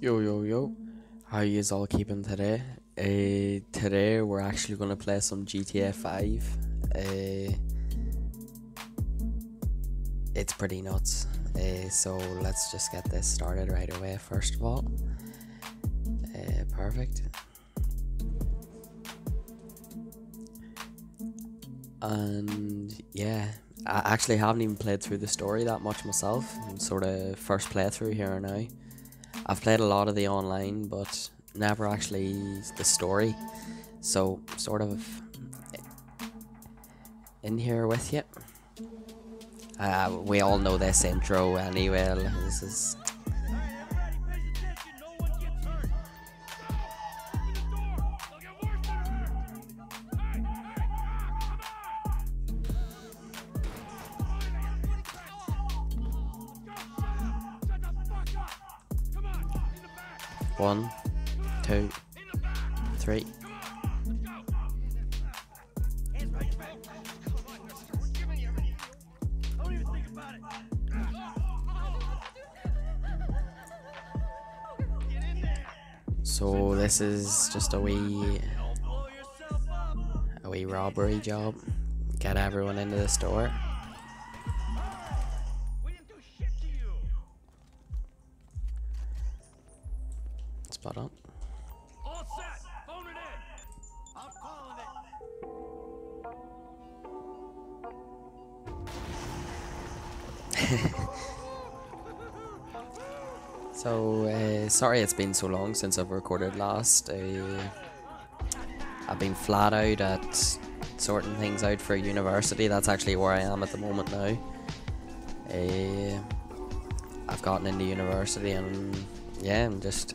Yo yo yo, how you all keeping today? Uh, today we're actually gonna play some GTA 5. Uh, it's pretty nuts. Uh, so let's just get this started right away. First of all, uh, perfect. And yeah, I actually haven't even played through the story that much myself. I'm sort of first playthrough here and now. I've played a lot of the online, but never actually the story. So, sort of in here with you. Uh, we all know this intro anyway. This is. One, two, three. So this is just a wee a wee robbery job. Get everyone into the store. So uh, sorry it's been so long since I've recorded last. Uh, I've been flat out at sorting things out for university. That's actually where I am at the moment now. Uh, I've gotten into university and yeah, I'm just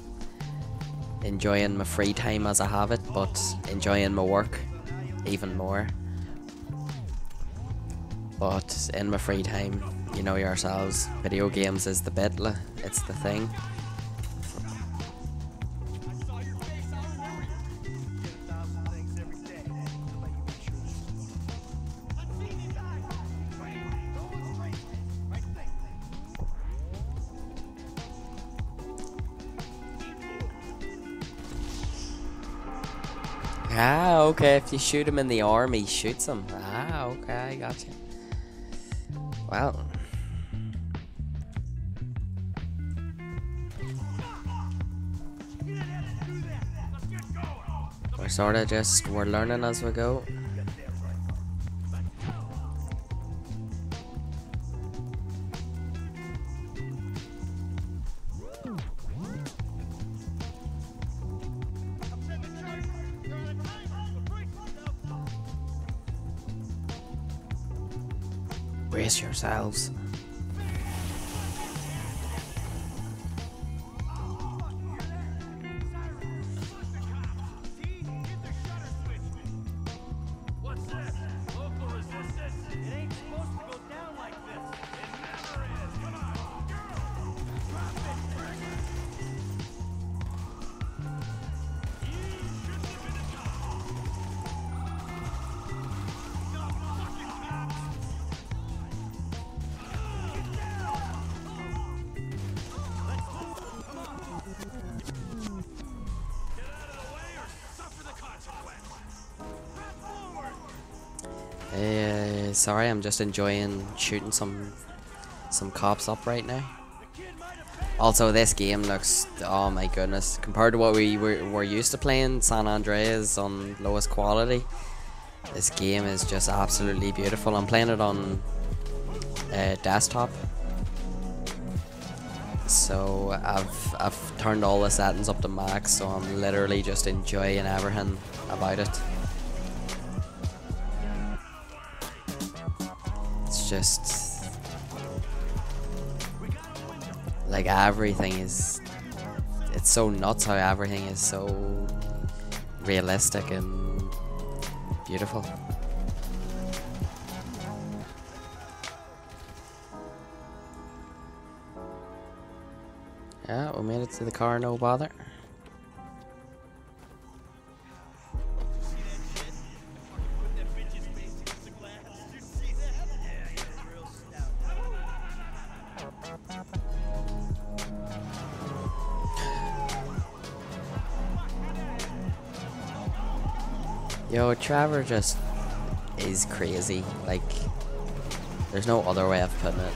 enjoying my free time as I have it, but enjoying my work even more. But in my free time, you know yourselves, video games is the bit, it's the thing. Ah, okay, if you shoot him in the arm, he shoots him. Ah, okay, I got you. Well. We're sort of just, we're learning as we go. Brace yourselves. Uh, sorry, I'm just enjoying shooting some some cops up right now. Also, this game looks, oh my goodness, compared to what we were, were used to playing, San Andreas on lowest quality, this game is just absolutely beautiful. I'm playing it on uh, desktop, so I've I've turned all the settings up to max, so I'm literally just enjoying everything about it. Just like everything is it's so nuts how everything is so realistic and beautiful. Yeah, we made it to the car, no bother. Trevor just is crazy. Like, there's no other way of putting it.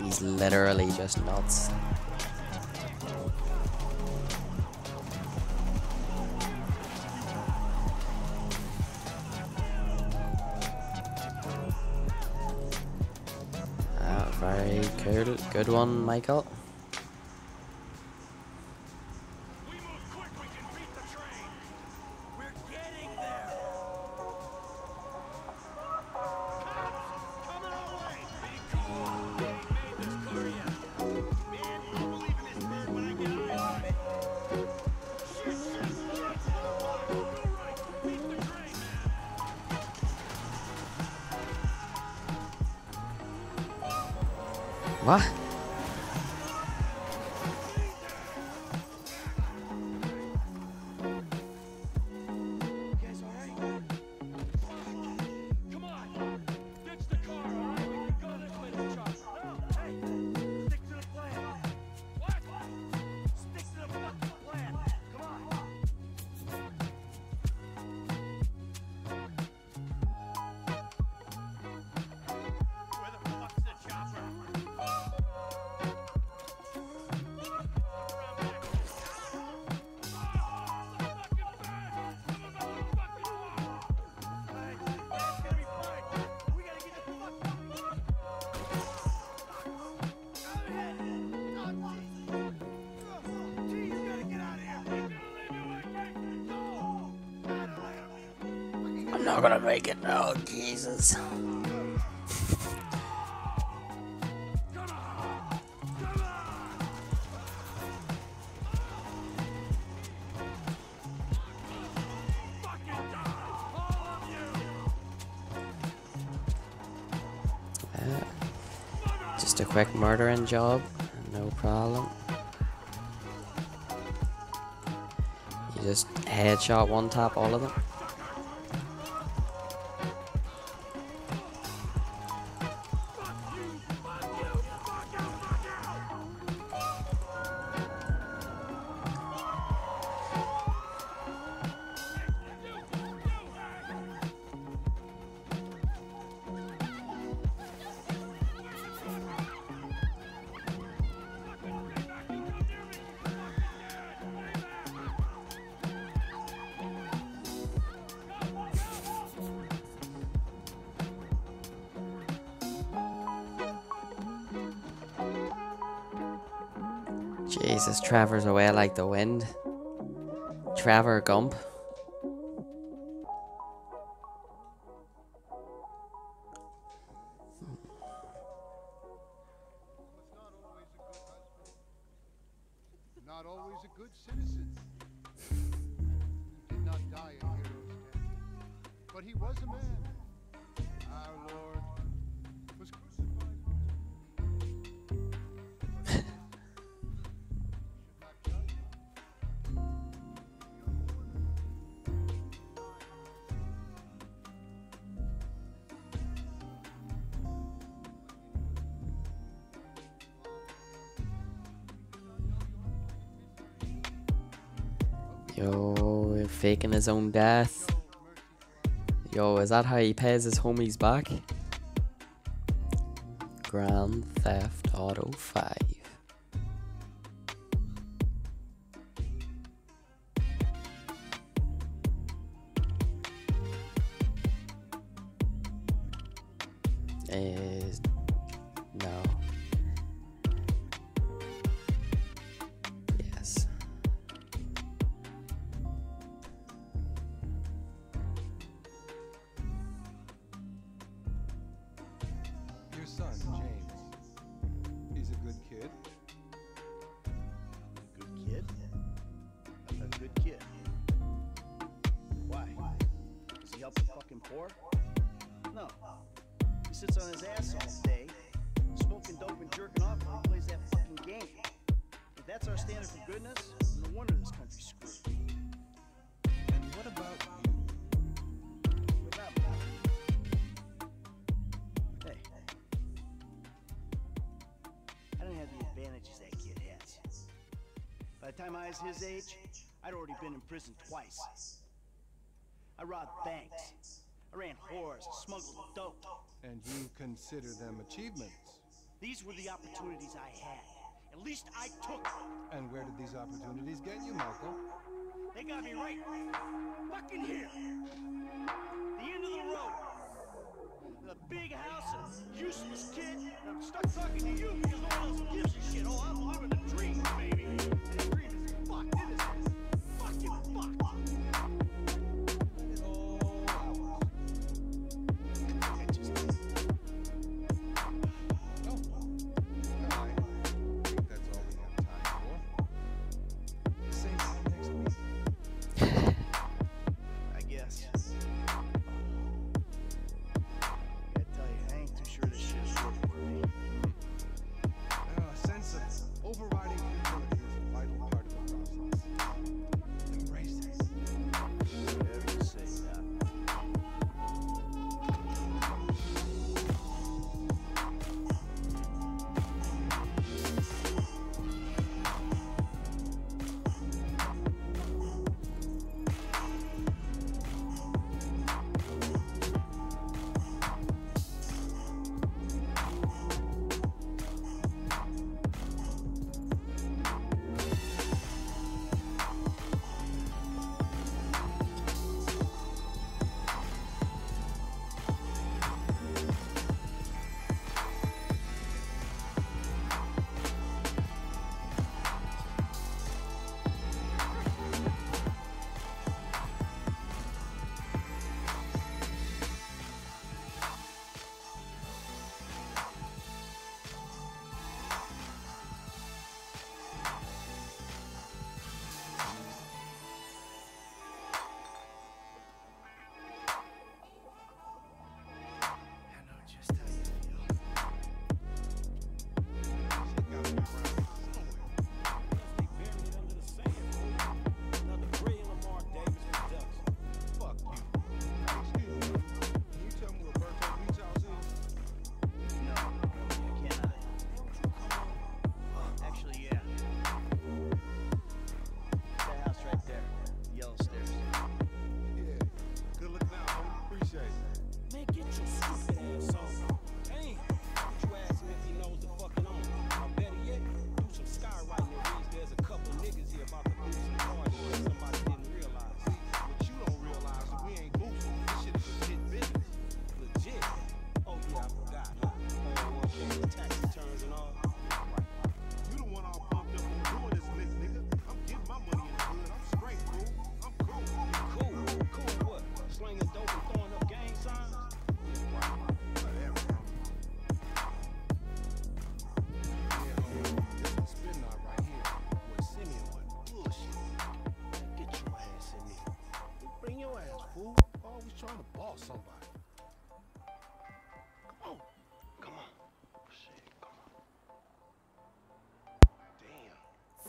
He's literally just nuts. Very cool. Good one, Michael. I'm not gonna make it now, Jesus. Uh, just a quick murdering job, no problem. You just headshot one tap all of them. Jesus, Trevor's away like the wind. Trevor Gump. Yo, faking his own death. Yo, is that how he pays his homies back? Grand Theft Auto 5. sits on his ass all day, smoking dope and jerking off while he plays that fucking game. If that's our standard for goodness, no wonder this country's screwed. And what about you? What about me? Hey. I don't have the advantages that kid has. By the time I was his age, I'd already been in prison twice. I robbed banks. I ran whores, smuggled dope. And you consider them achievements? These were the opportunities I had. At least I took them. And where did these opportunities get you, Michael? They got me right fucking here. The end of the road. The big house of useless kid. I'm stuck talking to you because no one else gives a shit. Oh, I'm living a dream, baby.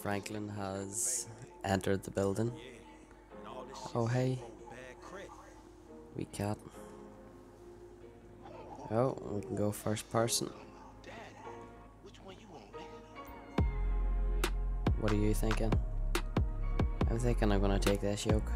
Franklin has entered the building. Oh, hey. We cat. Oh, we can go first person. What are you thinking? I'm thinking I'm gonna take this yoke.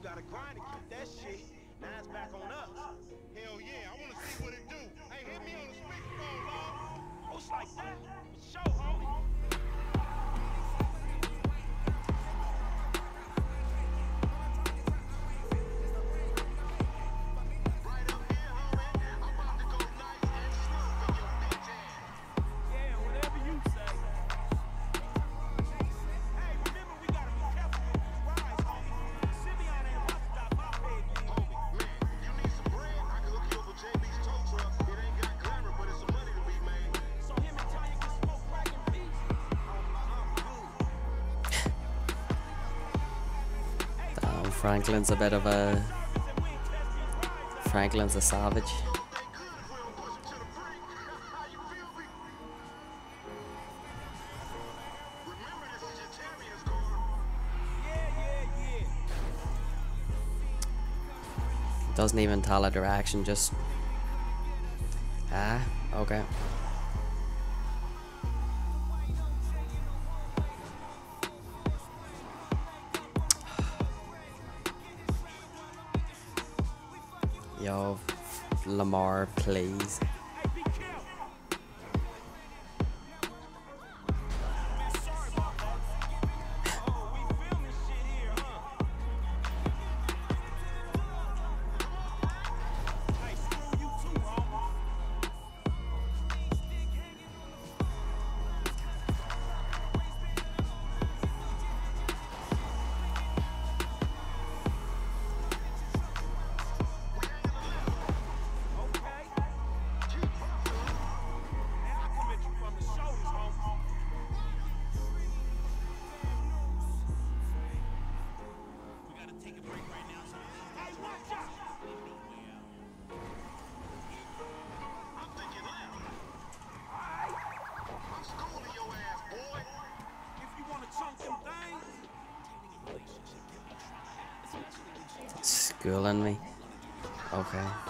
You gotta grind to keep that shit. Now it's back on us. Hell yeah, I wanna see what it do. Hey, hit me on the speakerphone, dog. Post like that? Show, homie. Franklin's a bit of a... Franklin's a savage. Doesn't even tell a direction, just... Ah, okay. Lamar, please. Things, Schooling me. Okay.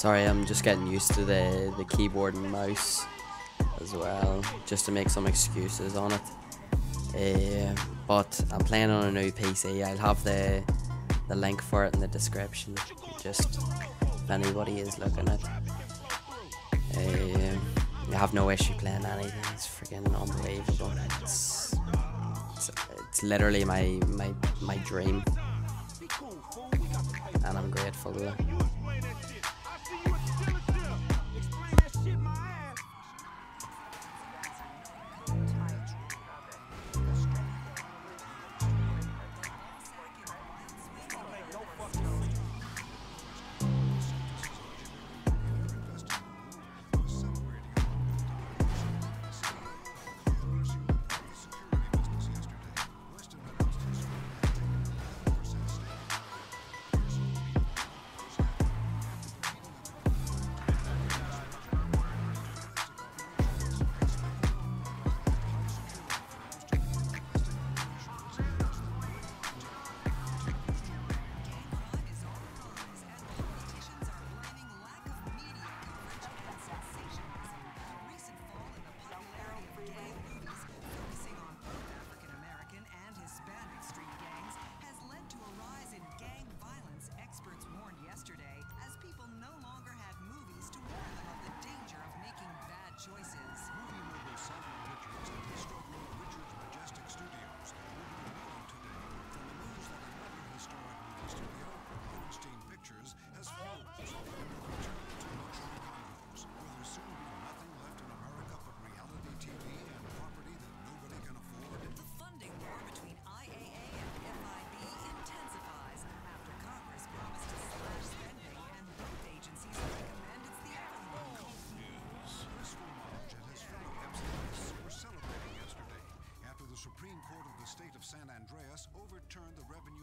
Sorry, I'm just getting used to the, the keyboard and mouse as well, just to make some excuses on it. Uh, but I'm playing on a new PC. I'll have the the link for it in the description, just if anybody is looking at. Uh, I have no issue playing anything. It's freaking unbelievable. It's, it's, it's literally my, my my dream, and I'm grateful.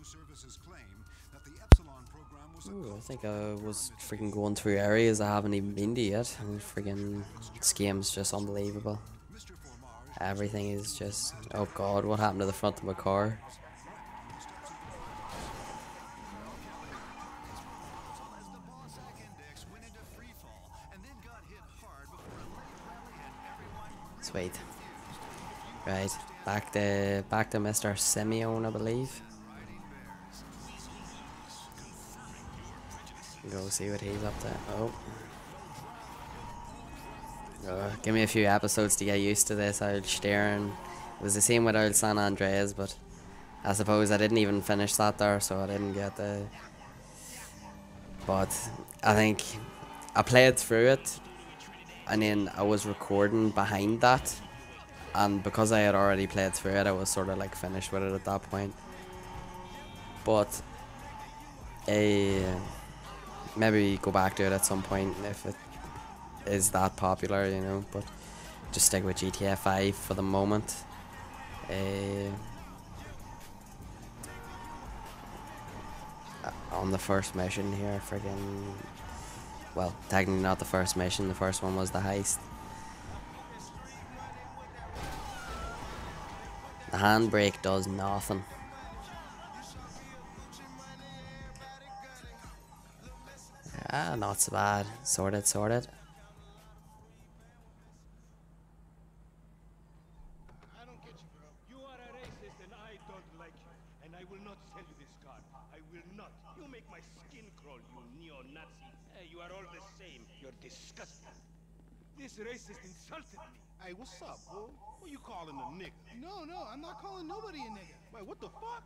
Service's claim that the Epsilon program was Ooh, I think I was freaking going through areas I haven't even been to yet, and freaking this game's just unbelievable. Everything is just oh god, what happened to the front of my car? as the BAWSAQ Index went into free fall and then got hit hard before a late rally had everyone Sweet. Right, back to back to Mr. Simeon, I believe. Go see what he's up to. Oh. Uh, give me a few episodes to get used to this old steering. It was the same with old San Andreas, but I suppose I didn't even finish that there, so I didn't get the. But I think I played through it, and then I was recording behind that, and because I had already played through it, I was sort of like finished with it at that point. But uh, maybe go back to it at some point if it is that popular, you know. But just stick with GTA 5 for the moment. Uh, on the first mission here, friggin' well, technically not the first mission. The first one was the heist. The handbrake does nothing. All the same. You're disgusting. This racist insulted me. Hey, what's up, bro? Who you calling a nigga? No, no, I'm not calling nobody a nigga. Wait, what the fuck?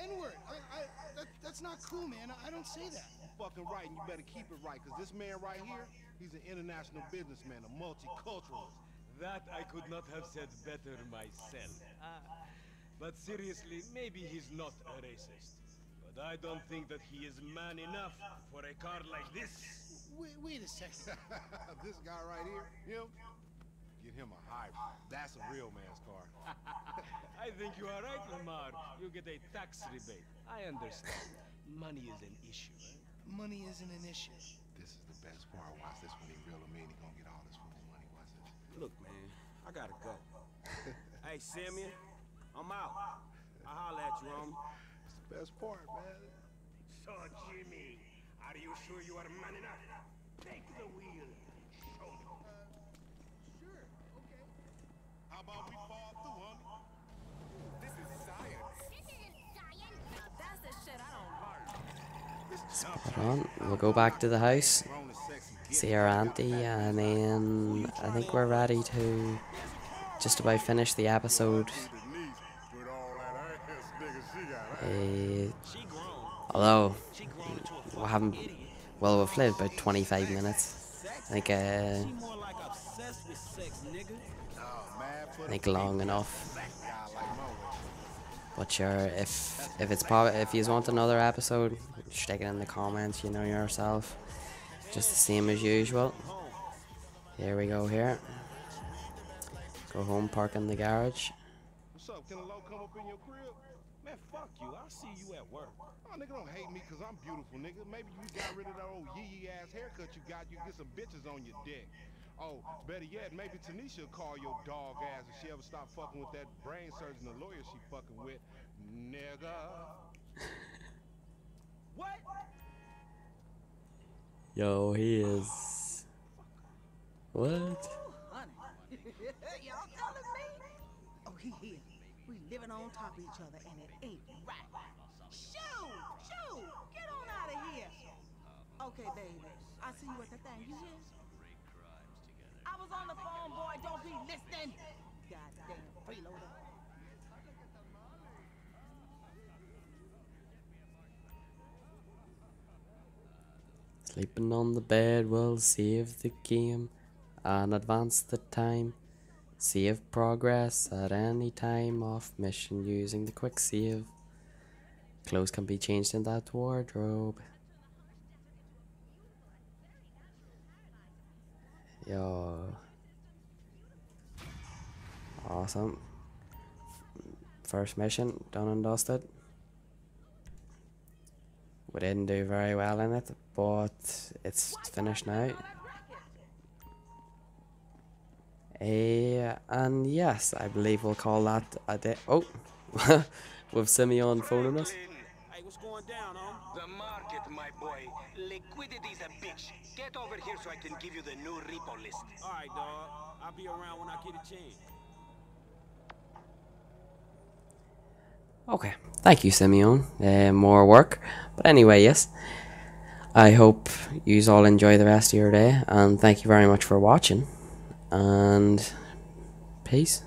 I mean, N-word. I, I, that, that's not cool, man. I, I don't say that. You fucking right, and you better keep it right, because this man right here, he's an international businessman, a multiculturalist. That I could not have said better myself. Ah, but seriously, maybe he's not a racist. But I don't think that he is man enough for a car like this. Wait, wait a second. this guy right here, him, get him a hybrid. That's a real man's car. I think you are right, Lamar. You get a tax rebate. I understand. Money is an issue. Money isn't an issue. This is the best part. Watch this when he reel him in. He gonna get all this fool money. Watch this. Look, man, I gotta go. hey, Simeon, I'm out. I'll holler at you, homie. It's the best part, man. So, Jimmy, are you sure you are man enough? Take the wheel. How about we fall through, homie? This is science. That's the shit I don't learn. Spot on. We'll go back to the house, Grown and sexy. Get see our auntie, and then I think we're ready to just about finish the episode. Denise with all that ass nigga she got. Uh, although She grown into a we haven't, well, we've played about 25 minutes. Think, uh, like long enough. like. But sure, if if it's pop, if you want another episode, stick it in the comments. You know yourself. Just the same as usual. Here we go. Here. Go home, park in the garage. What's up? Can a low come up in your crib? Man, fuck you. I'll see you at work. Oh, nigga, don't hate me because I'm beautiful, nigga. Maybe you got rid of that old yee yee ass haircut you got. You get some bitches on your dick. Oh, better yet, maybe Tanisha will call your dog ass if she ever stop fucking with that brain surgeon, the lawyer she fucking with. Nigga. What? Yo, he is. What? Honey. Y'all telling me? Oh, he here. We living on top of each other, and it ain't right. Shoo! Shoo! Get on out of here! Okay, baby. I see you at the thing. You hear? I was on the phone, boy. Don't be listening. Goddamn freeloader. Sleeping on the bed will save the game and advance the time. Save progress at any time off mission using the quick save. Clothes can be changed in that wardrobe. Yo. Awesome. First mission done and dusted. We didn't do very well in it, but it's finished now. Eh, and yes, I believe we'll call that a day. Oh, with Simeon phoning us. Hey, what's going down, huh? The market, my boy. Liquidity's a bitch. Get over here so I can give you the new repo list. All right, dog. I'll be around when I get a chance. Okay, thank you, Simeon. Uh, more work, but anyway, yes. I hope you all enjoy the rest of your day, and thank you very much for watching. And peace.